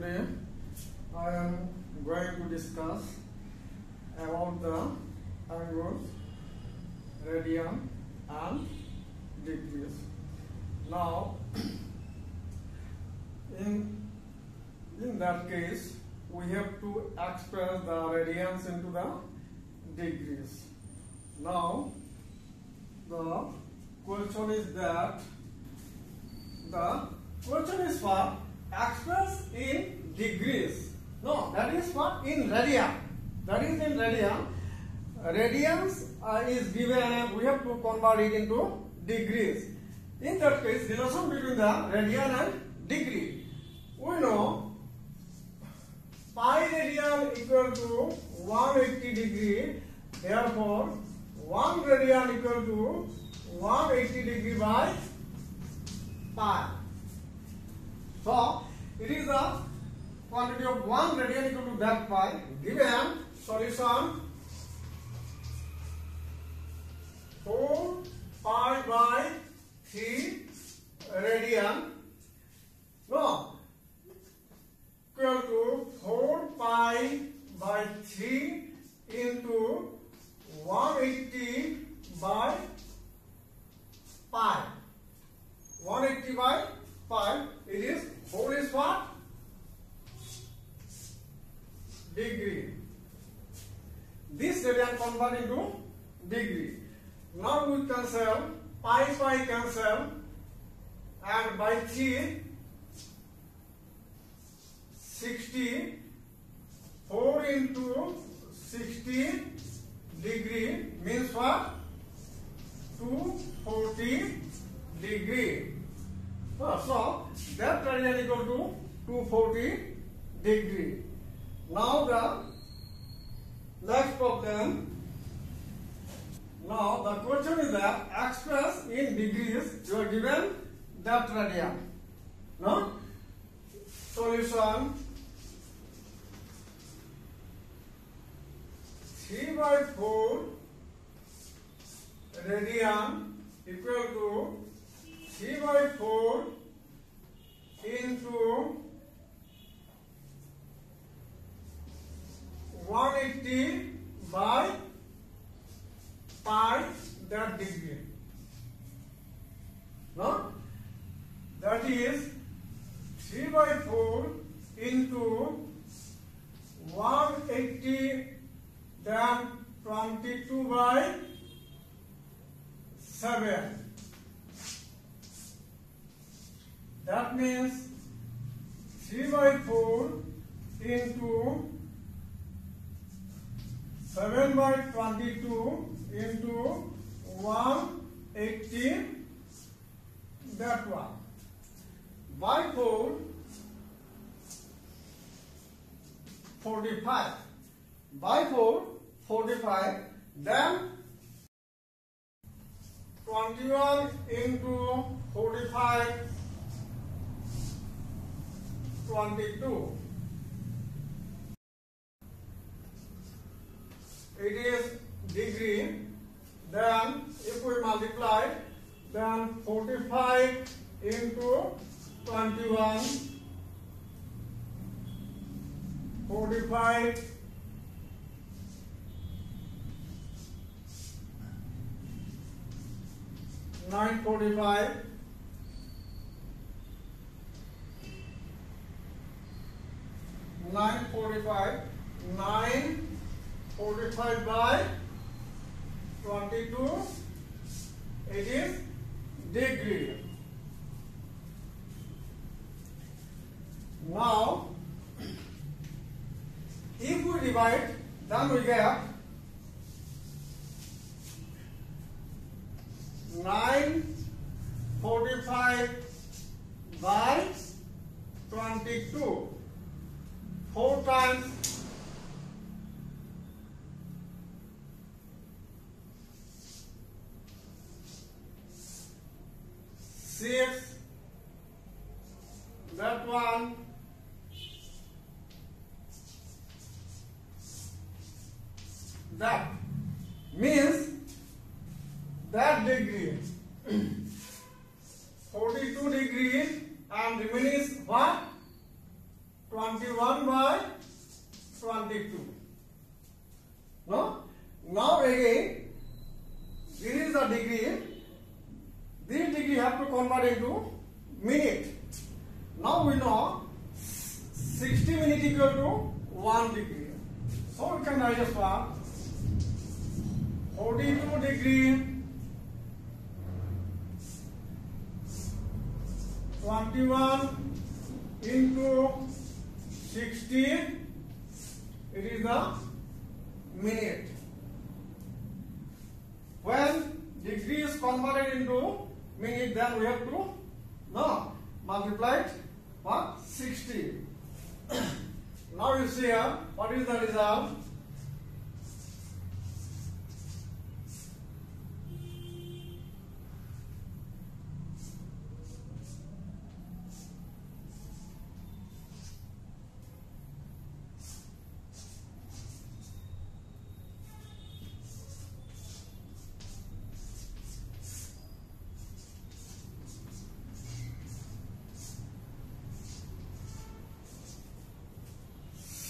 today I am going to discuss about the angles, radian and degrees. Now, in in that case, we have to express the radians into the degrees. Now, the question is that the question is for express in degrees. No, that is for in radian. That is in radian. Radians uh, is given and we have to convert it into degrees. In that case, relation between the radian and degree. We know pi radian equal to 180 degree. Therefore, 1 radian equal to 180 degree by pi. So, it is the quantity of 1 radian equal to that pi. Given solution 4 pi by 3 radian. No, equal to 4 pi by 3 into 180 by pi. 180 by convert into degree. Now we cancel pi pi cancel and by 3 60 4 into 60 degree means what 240 degree uh, so that radian equal to 240 degree now the next problem now the question is that express in degrees you are given that radian. No? Solution 3 by 4 radian equal to 3 by 4 into 180 by pi that degree. No? That is 3 by 4 into 180 then 22 by 7. That means 3 by 4 into 7 by 22 into 180 that one. By 4 45 by 4 45 then 21 into 45 22 it is degree then if we multiply then 45 into 21 45 945 945 945 by 22 it is degree now if we divide then we get 945 by 22 4 times six that one that means that degree 42 degree and remaining is what 21 by 22. No? Now again, this is the degree. Have to convert into minute. Now we know 60 minute equal to 1 degree. So we can write as far 42 degree 21 into 60 it is the minute when degree is converted into minute then we have to no. Multiply it by 60 now you see here what is the result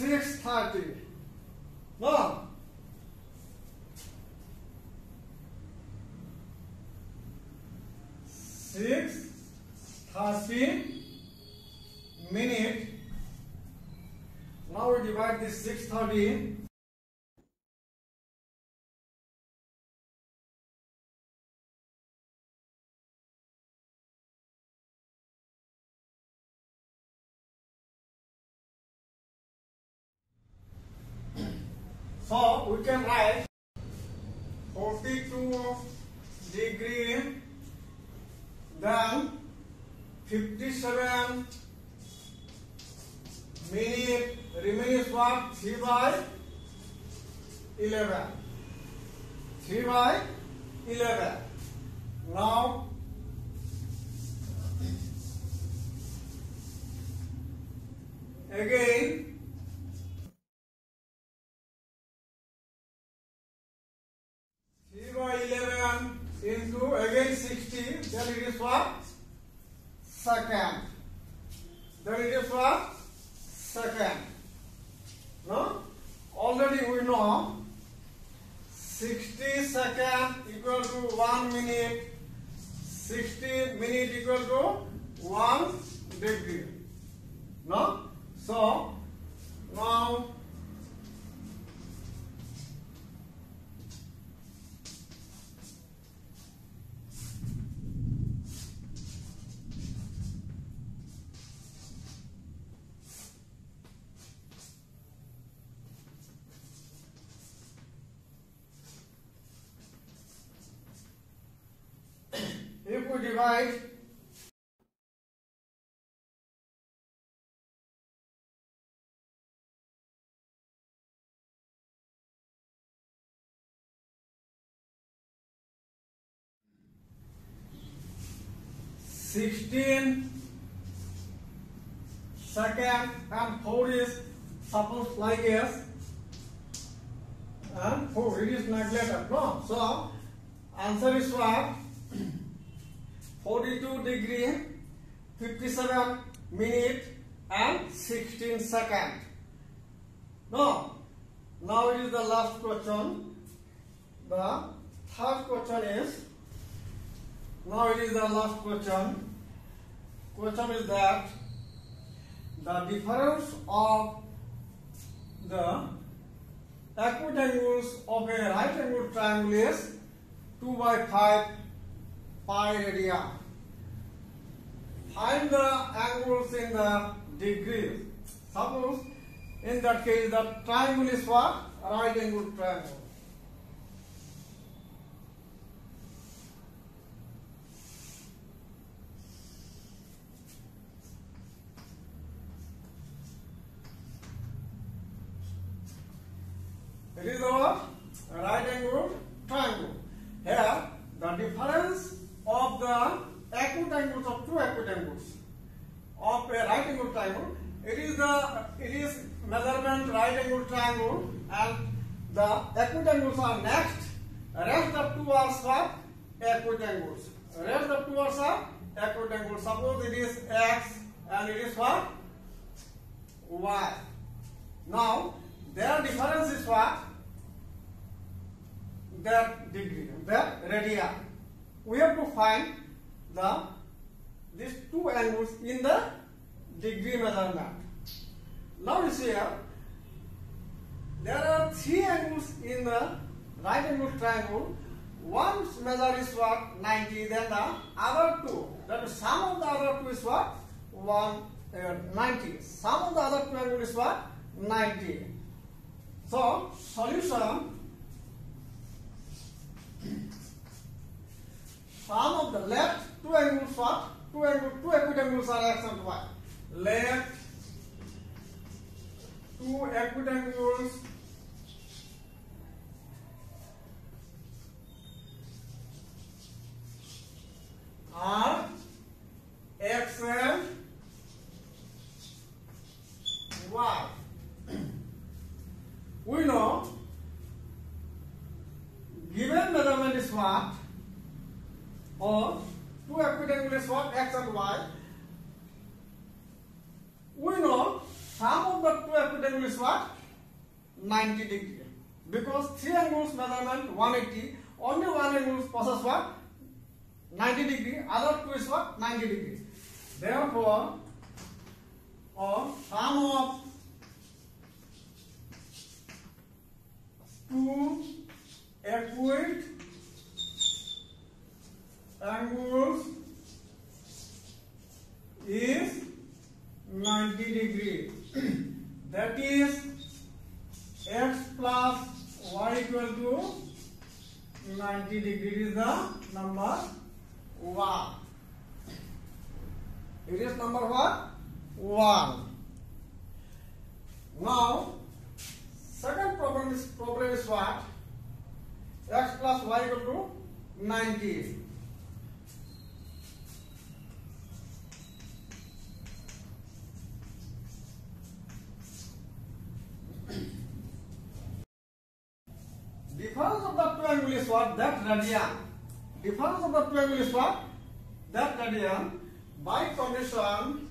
six thirty. No. Six thirty minute. Now we divide this six thirty. So we can write. 42 degree then 57 minute remains what 3 by 11 3 by 11 now again Second. Then it is what? Second. No? Already we know sixty second equal to one minute, sixty minute equal to one degree. No? So now divide sixteen second and four is suppose like this. And four it is neglected no so answer is what 42 degree 57 minute and 16 second no now it is the last question the third question is now it is the last question question is that the difference of the acute of a right angle triangle is 2 by 5 pi area. Find the angles in the degrees. Suppose in that case the triangle is what? Right angle triangle. It is our right angle triangle. Here, the difference of the acute angles of two acute angles of a right angle triangle, it is the it is measurement right angle triangle and the acute angles are next. Rest of two are what? Acute of two are acute angles. Suppose it is x and it is what? y. Now their difference is what? Their degree, their radii. We have to find the these two angles in the degree measurement. Now you see here, there are three angles in the right angle triangle. One measure is what 90, then the other two. Is sum of the other two is what one uh, 90. Sum of the other two angles is what 90. So solution. Sum of the left two angles what two angles two equidangles are x and y. Left two equidangles and y. we know given measurement is what or two equitangle is what x and y. We know sum of the two equitangle is what 90 degree because three angles measurement 180 only one angle possess what 90 degree other two is what 90 degrees. therefore or sum of now second problem is problem is what x plus y equal to 90 difference of the two angle is what? That radian. Difference of the two angle is what? That radian by condition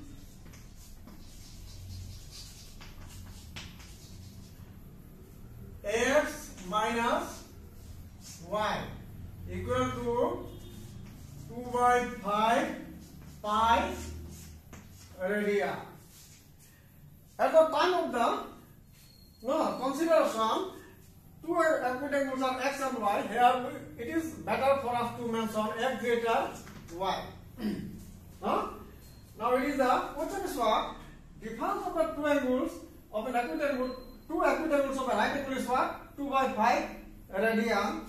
5 radian.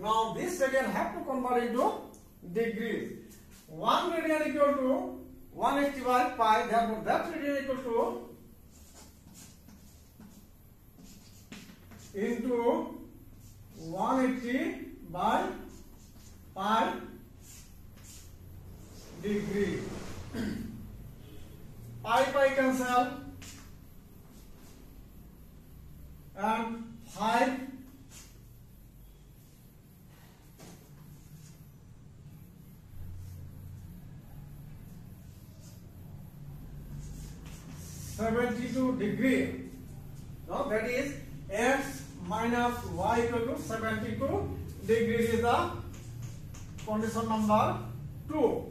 Now this radian have to convert into degrees. 1 radian equal to 180 by pi, therefore that radian equal to into 180 by pi degree. pi pi cancel and 5 72 degree. Now that is x minus y equal to 72 degrees is the condition number 2.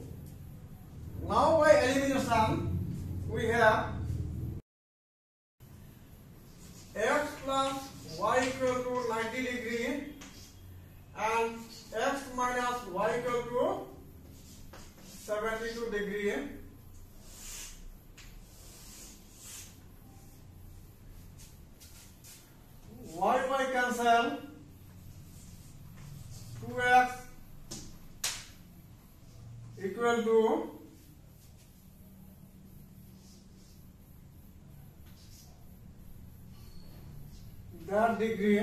Now by elimination we have x plus y equal to 90 degree and x minus y equal to 72 degree 12, 2x equal to that degree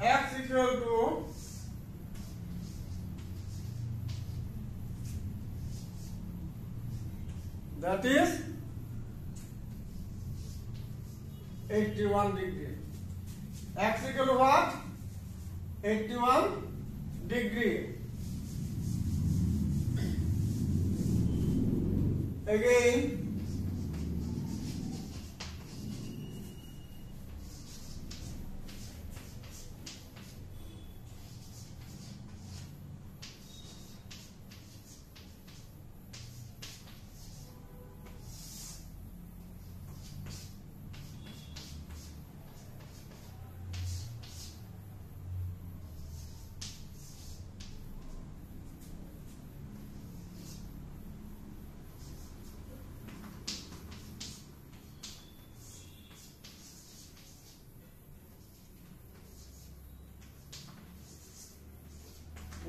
x equal to that is 81 degree. X equal to what? 81 degree. Again,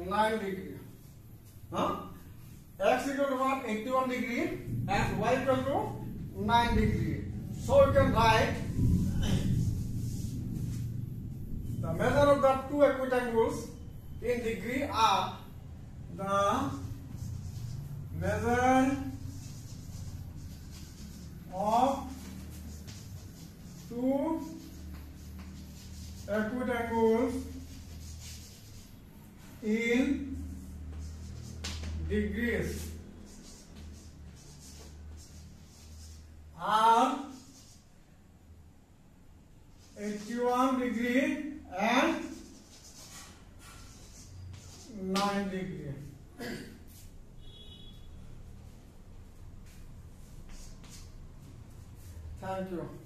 nine degree. Huh? X equal to what? 81 degree and Y equal to 9 degree. So you can write the measure of the two equitangles in degree are the measure of two equitangles in degrees are 81 degree and 9 degree. Thank you.